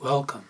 Welcome.